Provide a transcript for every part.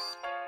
え?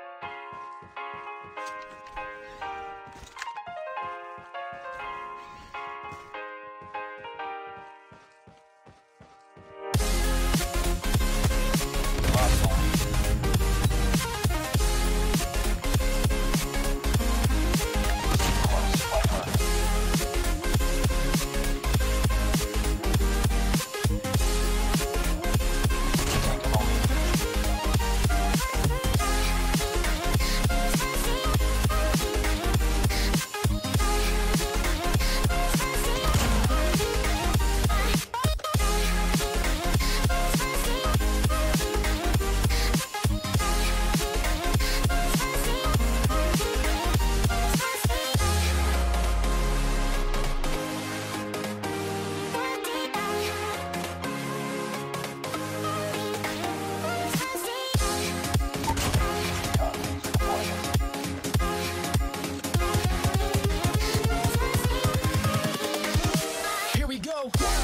down.